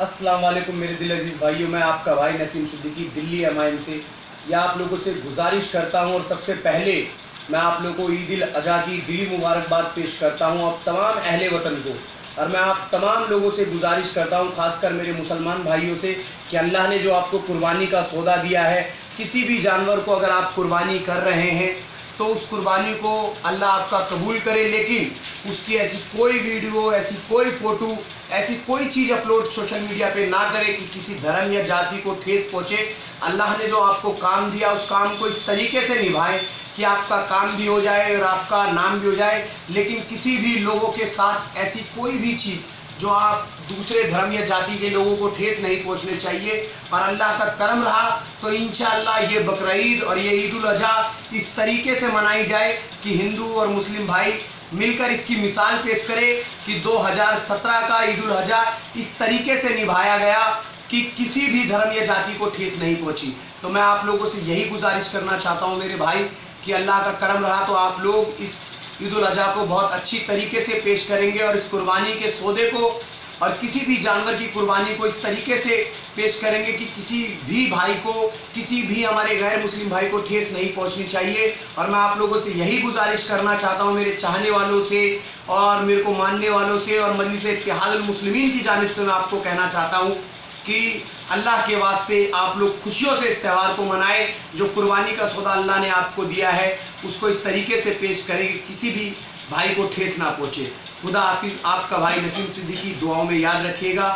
अस्सलाम वालेकुम मेरे दिल अज़ीज़ भाइयों, मैं आपका भाई नसीम सिद्दीकी, दिल्ली एम से। या आप लोगों से गुजारिश करता हूँ और सबसे पहले मैं आप लोगों को ईद अजहा की दिली मुबारकबाद पेश करता हूँ आप तमाम अहले वतन को। और मैं आप तमाम लोगों से गुजारिश करता हूँ, खासकर मेरे मुसलमान भाइयों से, कि अल्लाह ने जो आपको कुर्बानी का सौदा दिया है, किसी भी जानवर को अगर आप कुर्बानी कर रहे हैं तो उस कुर्बानी को अल्लाह आपका कबूल करे, लेकिन उसकी ऐसी कोई वीडियो, ऐसी कोई फ़ोटो, ऐसी कोई चीज़ अपलोड सोशल मीडिया पे ना करे कि किसी धर्म या जाति को ठेस पहुँचे। अल्लाह ने जो आपको काम दिया, उस काम को इस तरीके से निभाएँ कि आपका काम भी हो जाए और आपका नाम भी हो जाए। लेकिन किसी भी लोगों के साथ ऐसी कोई भी चीज़ जो आप दूसरे धर्म या जाति के लोगों को ठेस नहीं पहुँचने चाहिए और अल्लाह का करम रहा तो इन ये बकरीद और ये ईद अजहा इस तरीके से मनाई जाए कि हिंदू और मुस्लिम भाई मिलकर इसकी मिसाल पेश करे कि 2017 का ईद अजहा इस तरीके से निभाया गया कि किसी भी धर्म या जाति को ठेस नहीं पहुँची। तो मैं आप लोगों से यही गुजारिश करना चाहता हूँ मेरे भाई कि अल्लाह का करम रहा तो आप लोग इस ईद उल अजहा को बहुत अच्छी तरीके से पेश करेंगे और इस कुर्बानी के सौदे को और किसी भी जानवर की कुर्बानी को इस तरीके से पेश करेंगे कि किसी भी भाई को, किसी भी हमारे गैर मुस्लिम भाई को ठेस नहीं पहुंचनी चाहिए। और मैं आप लोगों से यही गुजारिश करना चाहता हूँ, मेरे चाहने वालों से और मेरे को मानने वालों से और मजलिस इतिहादमसलिमिन की जानब से मैं आपको कहना चाहता हूँ कि अल्लाह के वास्ते आप लोग खुशियों से इस त्यौहार को मनाएँ, जो कुर्बानी का सौदा अल्लाह ने आपको दिया है, उसको इस तरीके से पेश करें कि किसी भी भाई को ठेस ना पहुँचे। खुदा हाफिज, आपका भाई नसीम सिद्दीकी दुआओं में याद रखिएगा।